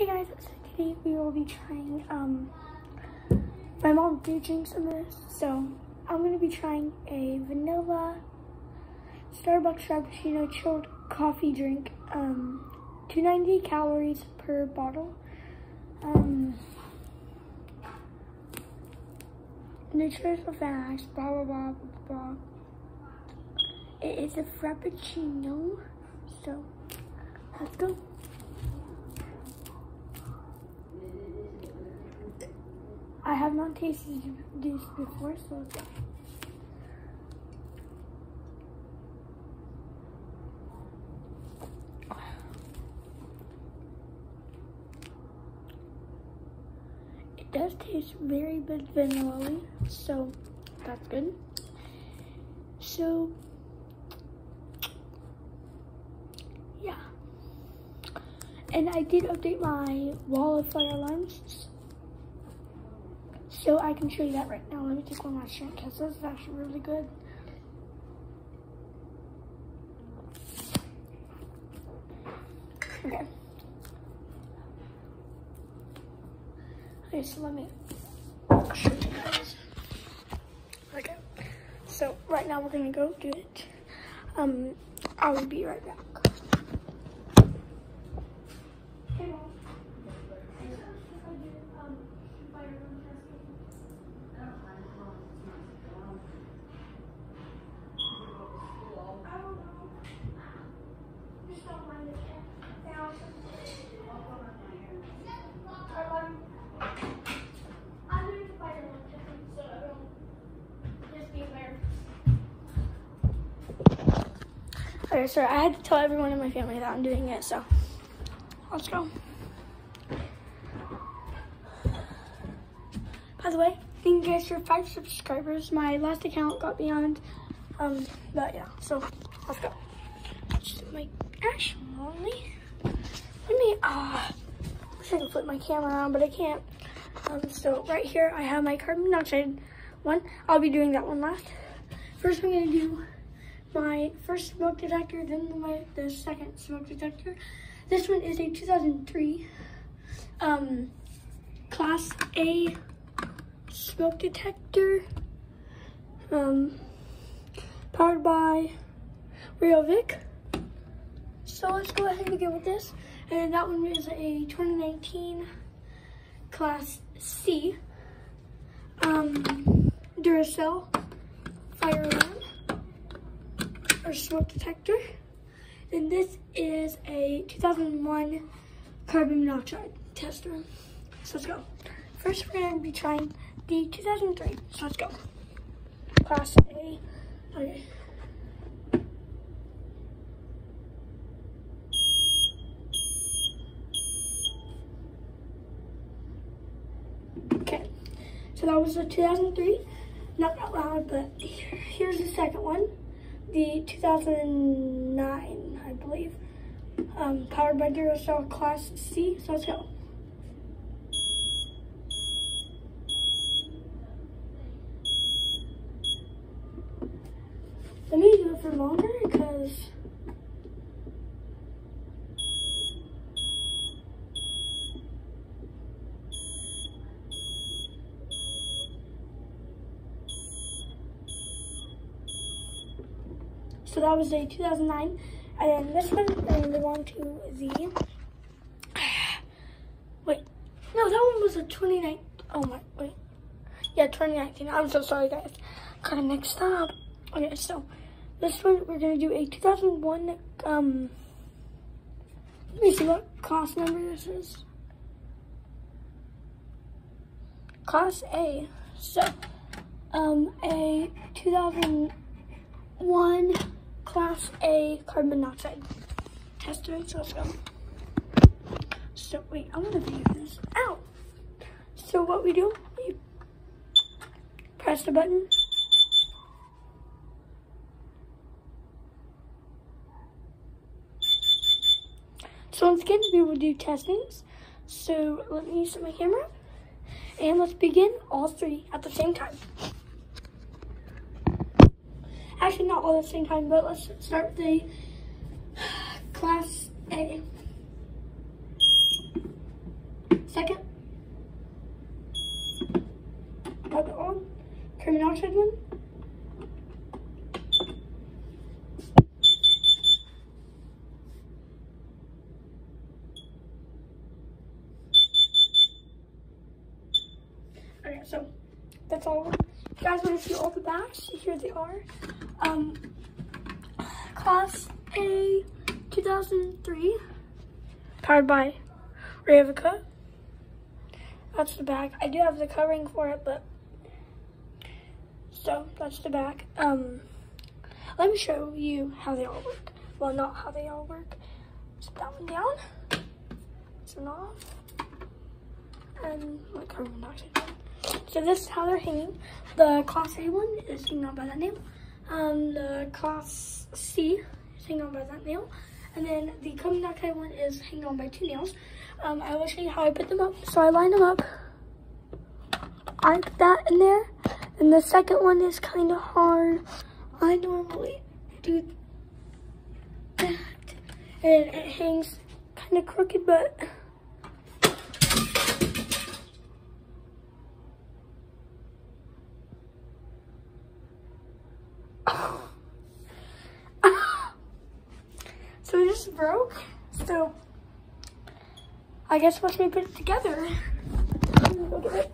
Hey guys, so today we will be trying, um, my mom did drink some of this, so I'm going to be trying a vanilla Starbucks Frappuccino chilled coffee drink, um, 290 calories per bottle. Um, nutritional facts, blah, blah, blah, blah, blah. It is a Frappuccino, so let's go. I have not tasted this before, so. It does taste very bit vanilla so that's good. So, yeah. And I did update my wall of fire alarms. So I can show you that right now. Let me take one last drink because this is actually really good. Okay. Okay, so let me show you guys. Okay. So right now we're gonna go do it. Um, I will be right back. Sorry, I had to tell everyone in my family that I'm doing it, so let's go. By the way, thank you guys for five subscribers. My last account got beyond, um, but yeah, so let's go. My ash only. Let me, uh, wish I could flip my camera on, but I can't. Um, so right here, I have my carbon monoxide one. I'll be doing that one last. First, I'm gonna do my first smoke detector, then my the second smoke detector. This one is a 2003 um, Class A smoke detector, um, powered by Rayovac. So let's go ahead and begin with this. And that one is a 2019 Class C um, Duracell fire alarm smoke detector. And this is a 2001 carbon monoxide tester. So let's go. First, we're going to be trying the 2003. So let's go. Class A. Okay. Okay. So that was the 2003. Not that loud, but here's the second one the 2009, I believe, um, powered by Duracell Class C. So let's go. Let me do it for longer because So that was a 2009. And then this one, to move on to the... Wait. No, that one was a 29... Oh my... Wait. Yeah, 2019. I'm so sorry, guys. Kind of mixed up. Okay, so this one, we're going to do a 2001... Um, let me see what class number this is. Class A. So, um, a 2001 Class A carbon monoxide let's go. So wait, I want to view this. Ow! So what we do, we press the button. So once again, we will do testings. So let me set my camera. And let's begin all three at the same time. Actually, not all at the same time, but let's start the Class A. Second. Another one. Monoxide one. Okay, so that's all. You guys want to see all the bags, here they are. Class A 2003, powered by Rayovac. That's the back. I do have the covering for it, but so that's the back. Um, let me show you how they all work. Well, not how they all work. Put that one down. One off. And my carbon monoxide. So this is how they're hanging. The class A one is on by that nail. Um, the class C is hanging on by that nail. And then the carbon monoxide one is hang on by two nails. Um, I will show you how I put them up. So I line them up. I put that in there. And the second one is kind of hard. I normally do that. And it hangs kind of crooked, but so it just broke. So I guess once we put it together, look at it.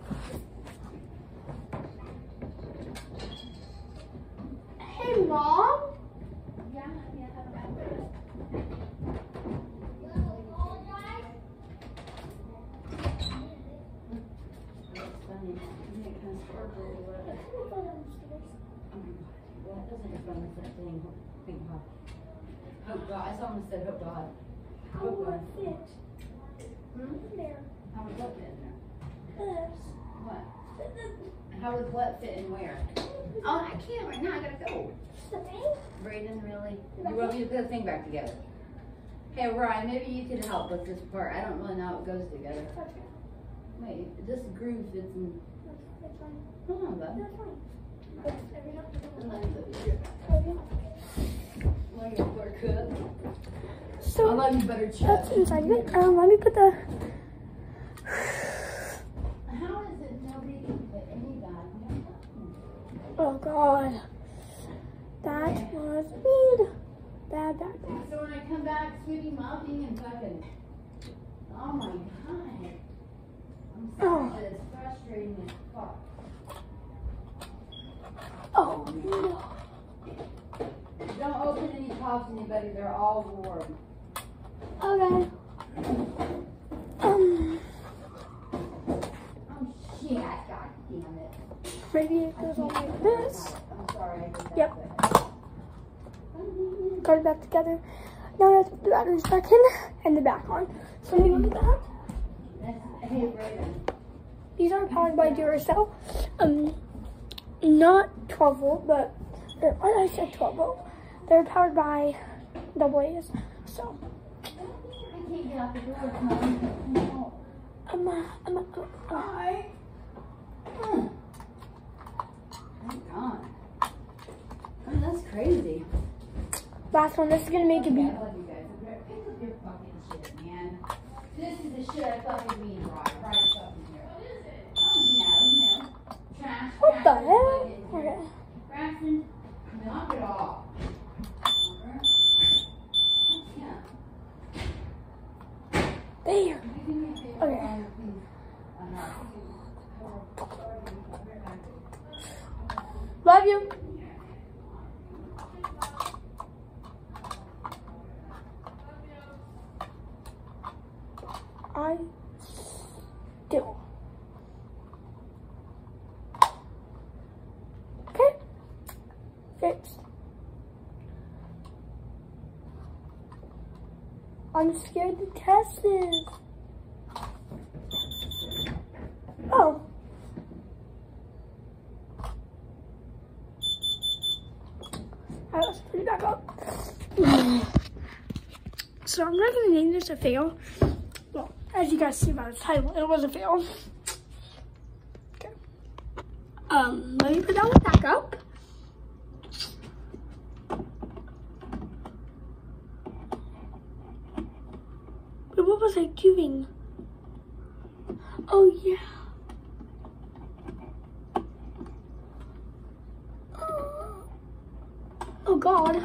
Hey, mom. Yeah, yeah. That's funny. Isn't it kind of sparkly or what? Oh my God. Well, it doesn't look fun with that thing. Thank God. Hope God. I saw him said, hope God. Hope God. Hmm? How would what fit in there? What? How would what fit in where? Oh, I can't right now. I gotta go. Brayden, really? You want me to put the thing back together? Hey, Ryan, maybe you could help with this part. I don't really know how it goes together. Wait, this groove fits in. Hold on, bud. Like a poor cook. I So love you, butter that's chuck. inside of it. Um, let me put the How is it nobody can fit any bag? Oh God, that was weird. Bad, bad, bad. So when I come back, sweetie mopping and fucking. Oh my god. I'm sorry, but it's frustrating as fuck. Oh no. Don't open any pops, anybody. They're all warm. Okay. Um, Oh shit! God damn it. Maybe it goes on like this. I'm. I. Yep. Got it back together. Now we have to put the batteries back in and the back on. So let me go to that. These are powered by Duracell. Um, not 12 volt, but what I said 12 volt. They're powered by double A's. So I can't get out the door, Tom. No. um, uh, um, uh, uh, Hi. Hmm. Thank God. I mean, that's crazy. last one. This is gonna make it Okay, be. I love you guys. Pick up your fucking shit, man. This is the shit I fucking mean, right? Right fucking here. Oh, no, no. Trash. What the hell? fucking here. Okay. Braxton, knock it off. Yeah. There. You do me a favor, Okay. um, please. I'm not. Love you. I still. Okay. Fixed. I'm scared to test this. Oh. Alright, let's put it back up. So I'm not gonna name this a fail. Well, as you guys see by the title, it was a fail. Okay. Um, let me put that one back up. doing? Oh, yeah. Oh, oh God.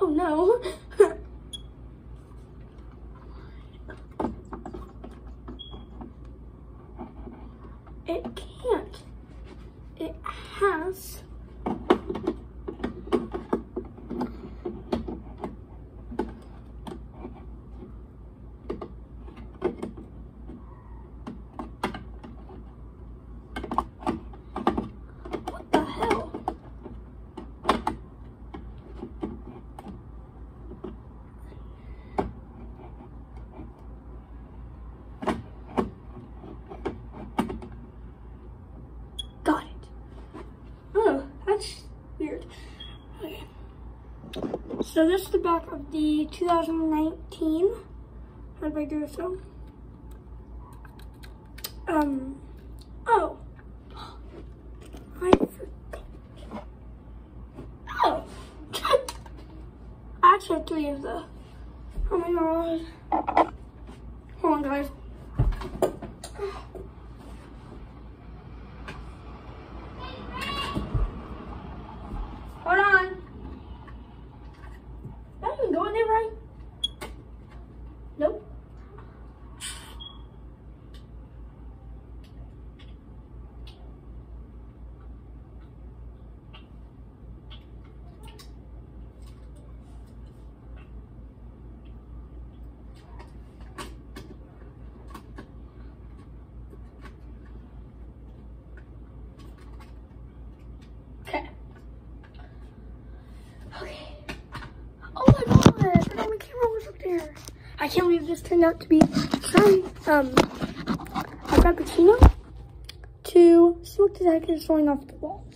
Oh, no. it can't. It has So this is the back of the 2019 Hardback Duracell. Um, oh. I forgot. Oh. I actually have three of the. Oh my god. Hold on, guys. Hold on. Did I even go in there right? Nope. Okay. Okay. Oh my god, I forgot my camera was up there. I can't believe this turned out to be from um a frappuccino to smoke detectors falling off the wall.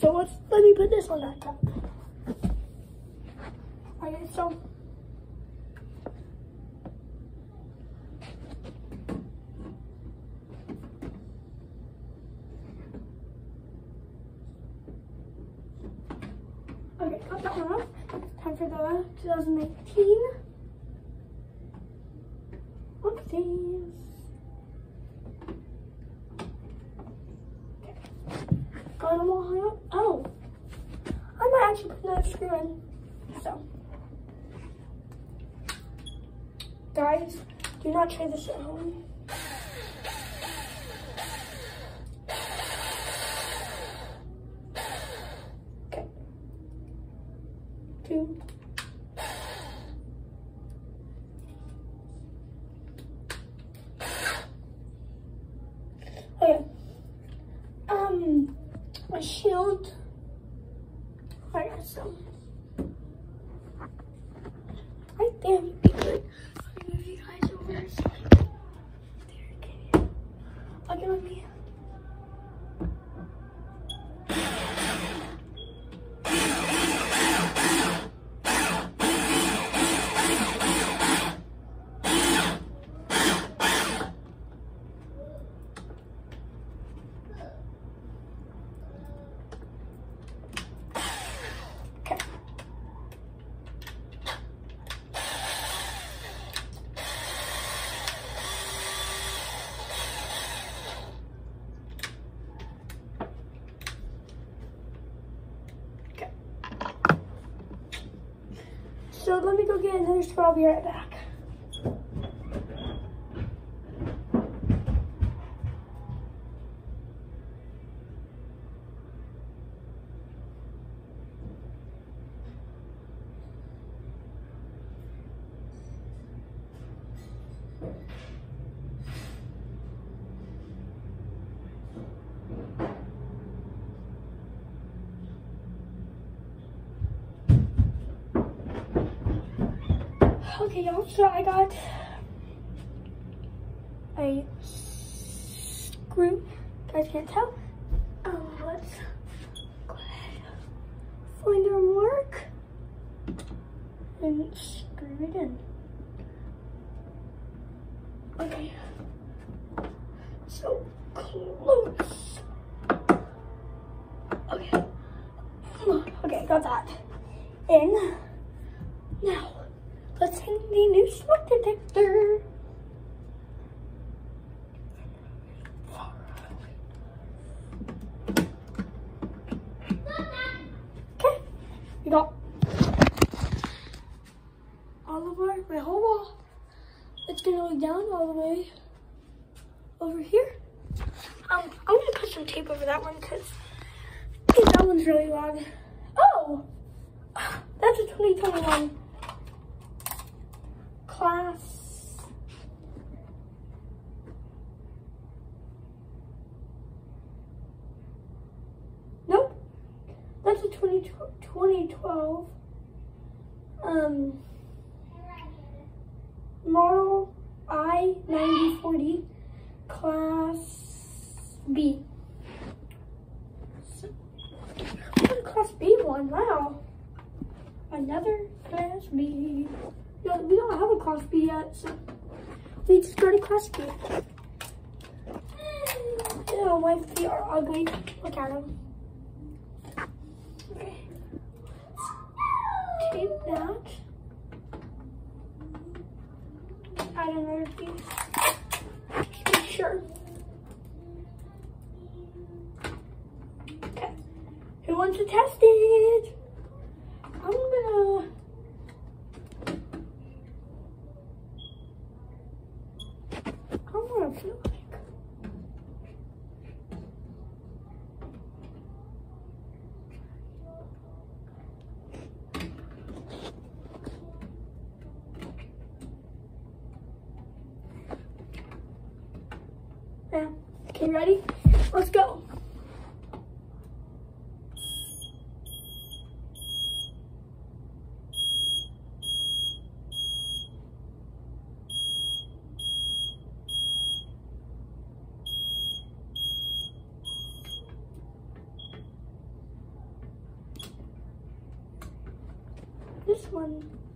So let's let me put this on that cup. Okay, so Okay, got that one off. Time for the 2019. Okay. Got them all hung up. Oh. I might actually put another screw in. So. Guys, do not try this at home. Okay. Two. Okay. Um, my shield. Alright, so. Right there. would be good. I'll move you guys over. So like, there, okay. Look at me. Okay. Okay. So screw. I'll be right back. Okay, y'all, so I got a screw. Guys can't tell. Um, let's go ahead, find our mark, and screw it in. Okay. So close. Okay. Okay, got that in. Now, let's hang the new smoke detector. Okay, we got far. My whole wall. It's gonna go down all the way over here. Um, I'm gonna put some tape over that one because that one's really long. Oh, that's a 2021 class. Nope, that's a 20, 2012 um, model I-9040 class B. Class B one, wow. Another class B. No, we don't have a B yet, so we just got a B. Ew, my feet are ugly. Look at them. Okay. Tape that. Add another piece. Sure. Okay. Who wants to test it? I'm gonna. I'm gonna feel like. Yeah. Okay, ready? Let's go. This one.